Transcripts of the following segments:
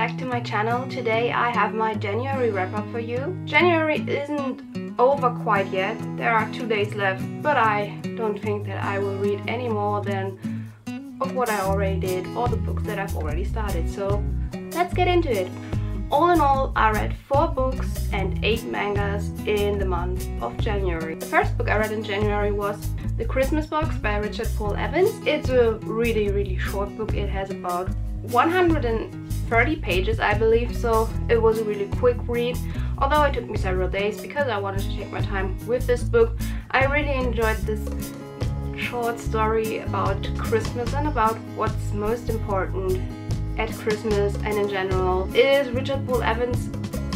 back to my channel. Today I have my January wrap up for you. January isn't over quite yet. There are two days left, but I don't think that I will read any more than of what I already did or the books that I've already started. So let's get into it. All in all, I read 4 books and 8 mangas in the month of January. The first book I read in January was The Christmas Box by Richard Paul Evans. It's a really, really short book. It has about 130 pages, I believe, so it was a really quick read. Although it took me several days because I wanted to take my time with this book. I really enjoyed this short story about Christmas and about what's most important at Christmas and in general. It is Richard Paul Evans'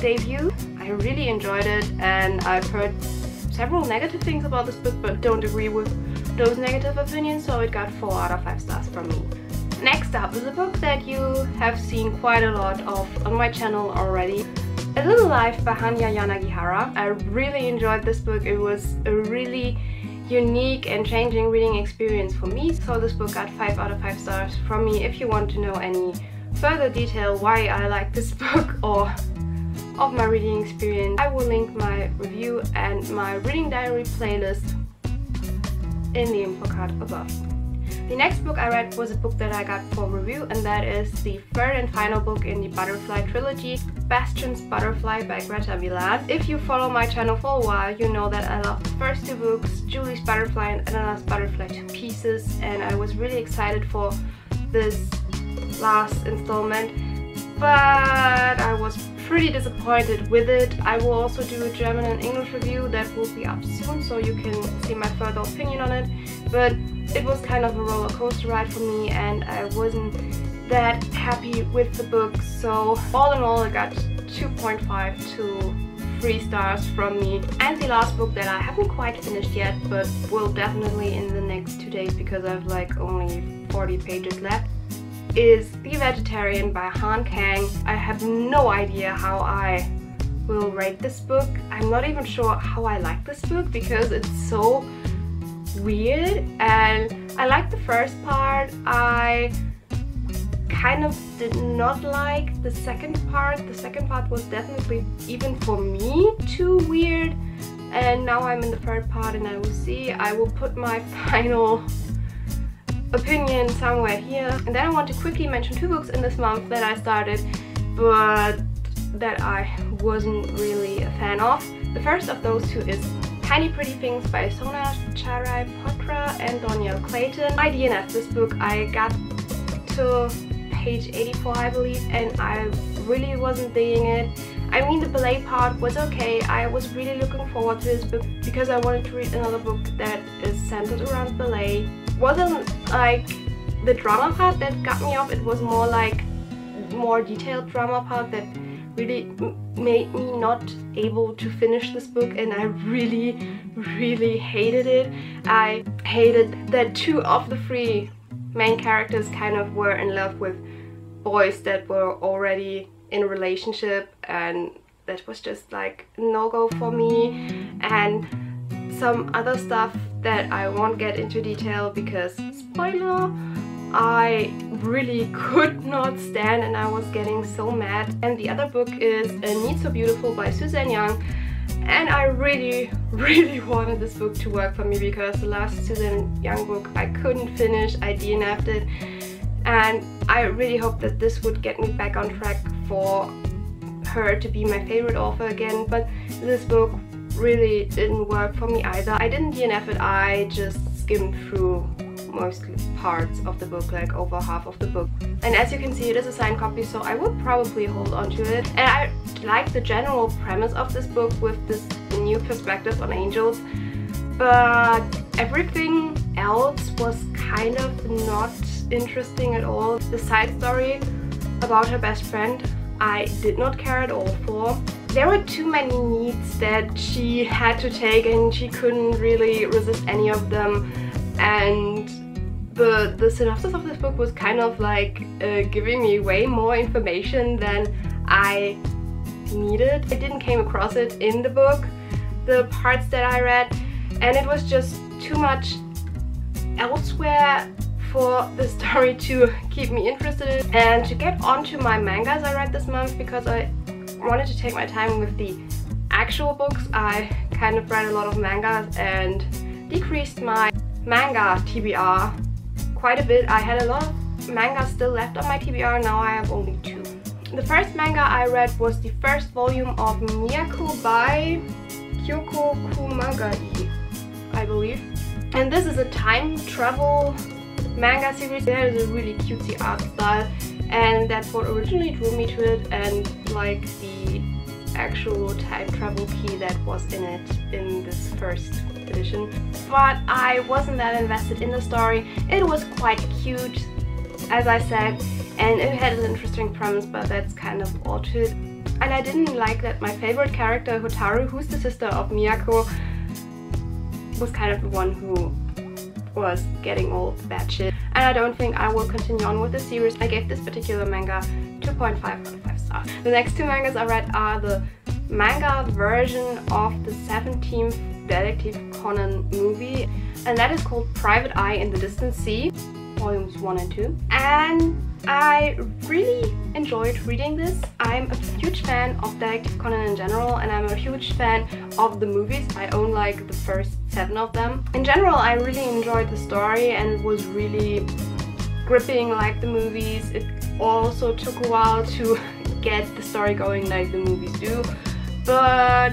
debut. I really enjoyed it and I've heard several negative things about this book but don't agree with those negative opinions so it got 4 out of 5 stars from me. Next up is a book that you have seen quite a lot of on my channel already. A Little Life by Hanya Yanagihara. I really enjoyed this book. It was a really unique and changing reading experience for me. So this book got 5 out of 5 stars from me. If you want to know any further detail why I like this book or of my reading experience, I will link my review and my reading diary playlist in the info card above. The next book I read was a book that I got for review and that is the third and final book in the Butterfly trilogy, Bastian's Butterfly by Greta Milan. If you follow my channel for a while, you know that I love the first two books, Julie's Butterfly and Anna's Butterfly to pieces and I was really excited for this last installment but I was pretty disappointed with it. I will also do a German and English review that will be up soon so you can see my further opinion on it but it was kind of a roller coaster ride for me and I wasn't that happy with the book so all in all I got 2.5 to 3 stars from me and the last book that I haven't quite finished yet but will definitely in the next two days because I've like only 40 pages left is The Vegetarian by Han Kang. I have no idea how I will rate this book. I'm not even sure how I like this book because it's so weird and I like the first part. I kind of did not like the second part. The second part was definitely, even for me, too weird. And now I'm in the third part and I will see. I will put my final opinion somewhere here. And then I want to quickly mention two books in this month that I started, but that I wasn't really a fan of. The first of those two is Tiny Pretty Things by Sona Charai Potra and Danielle Clayton. I DNF this book. I got to page 84 I believe and I really wasn't digging it. I mean the ballet part was okay. I was really looking forward to this book because I wanted to read another book that is centered around ballet wasn't like the drama part that got me off, it was more like more detailed drama part that really made me not able to finish this book and I really really hated it. I hated that two of the three main characters kind of were in love with boys that were already in a relationship and that was just like no-go for me and some other stuff that I won't get into detail because spoiler I really could not stand and I was getting so mad. And the other book is A Need So Beautiful by Suzanne Young. And I really really wanted this book to work for me because the last Suzanne Young book I couldn't finish. I DNF'd it. And I really hope that this would get me back on track for her to be my favorite author again. But this book really didn't work for me either. I didn't DNF it, I just skimmed through most parts of the book, like over half of the book. And as you can see, it is a signed copy, so I would probably hold on to it. And I like the general premise of this book with this new perspective on angels, but everything else was kind of not interesting at all. The side story about her best friend, I did not care at all for. There were too many needs that she had to take and she couldn't really resist any of them and the, the synopsis of this book was kind of like uh, giving me way more information than I needed. I didn't came across it in the book, the parts that I read, and it was just too much elsewhere for the story to keep me interested and to get onto my mangas I read this month because I wanted to take my time with the actual books. I kind of read a lot of mangas and decreased my manga TBR quite a bit. I had a lot of manga still left on my TBR, now I have only two. The first manga I read was the first volume of Miyako by Kyoko Kumagai, I believe. And this is a time travel manga series. There is a really cutesy art style and that's what originally drew me to it and like the actual time travel key that was in it in this first But I wasn't that invested in the story. It was quite cute, as I said, and it had an interesting premise, but that's kind of all to it. And I didn't like that my favorite character, Hotaru, who's the sister of Miyako, was kind of the one who was getting all bad shit. And I don't think I will continue on with the series. I gave this particular manga 2.5 out of 5 stars. The next two mangas I read are the manga version of the 17th Detective Conan movie and that is called Private Eye in the Distant Sea volumes 1 and 2 and I really enjoyed reading this. I'm a huge fan of Detective Conan in general and I'm a huge fan of the movies. I own like the first seven of them. In general I really enjoyed the story and it was really gripping like the movies. It also took a while to get the story going like the movies do but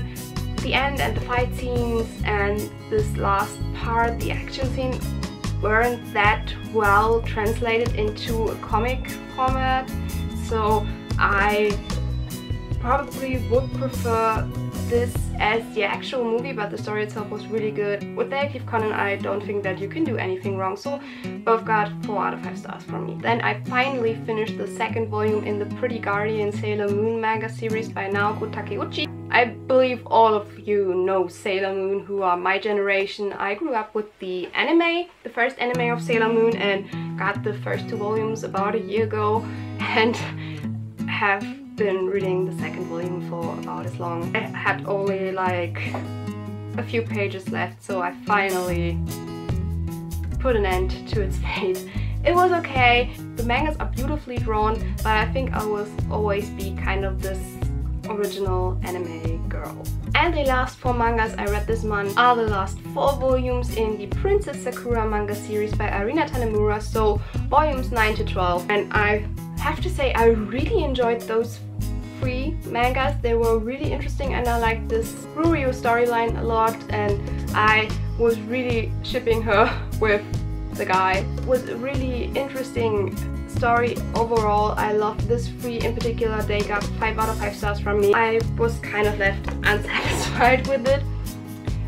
the end and the fight scenes and this last part, the action scene weren't that well translated into a comic format so I probably would prefer this as the actual movie but the story itself was really good. With Detective Conan I don't think that you can do anything wrong so both got 4 out of 5 stars from me. Then I finally finished the second volume in the Pretty Guardian Sailor Moon manga series by Naoko Takeuchi. I believe all of you know Sailor Moon who are my generation. I grew up with the anime, the first anime of Sailor Moon and got the first two volumes about a year ago and have been reading the second volume for about as long. I had only like a few pages left so I finally put an end to its fate. It was okay, the mangas are beautifully drawn but I think I will always be kind of this original anime girl. And the last four mangas I read this month are the last four volumes in the Princess Sakura manga series by Arina Tanemura, so volumes 9 to 12. And I have to say I really enjoyed those three mangas. They were really interesting and I liked this Ruryu storyline a lot and I was really shipping her with the guy. It was really interesting story overall. I loved this three in particular. They got 5 out of 5 stars from me. I was kind of left unsatisfied with it.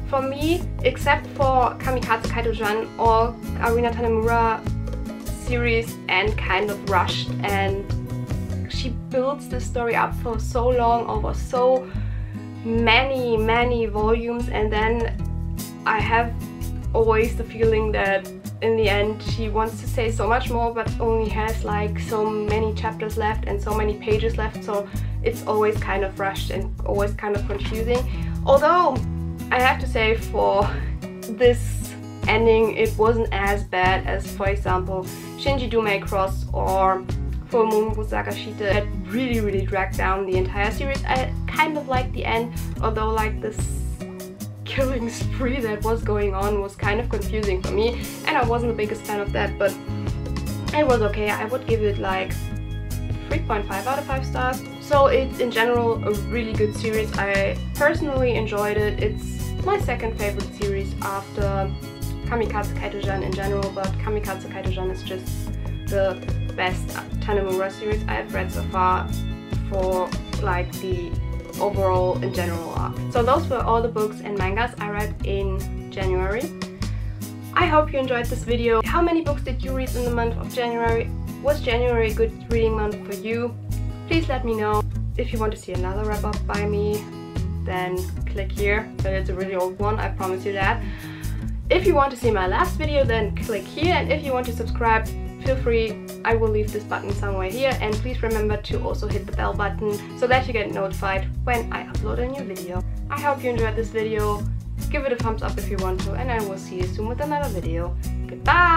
For me, except for Kamikaze Kaito Jeanne, all Arina Tanemura series and kind of rushed and she builds the story up for so long over so many many volumes and then I have always the feeling that in the end she wants to say so much more but only has like so many chapters left and so many pages left so it's always kind of rushed and always kind of confusing although I have to say for this ending it wasn't as bad as for example Shinshi Doumei Cross or Full Moon Sagashite that really really dragged down the entire series. I kind of liked the end although like this killing spree that was going on was kind of confusing for me and I wasn't the biggest fan of that but it was okay. I would give it like 3.5 out of 5 stars. So it's in general a really good series. I personally enjoyed it. It's my second favorite series after Kamikaze Kaito Jeanne in general but Kamikaze Kaito Jeanne is just the best Tanemura series I've read so far for like the overall in general arc. So those were all the books and mangas I read in January. I hope you enjoyed this video. How many books did you read in the month of January? Was January a good reading month for you? Please let me know. If you want to see another wrap up by me, then click here. But it's a really old one, I promise you that. If you want to see my last video, then click here. And if you want to subscribe, feel free I will leave this button somewhere here and please remember to also hit the bell button so that you get notified when I upload a new video. I hope you enjoyed this video, give it a thumbs up if you want to and I will see you soon with another video. Goodbye!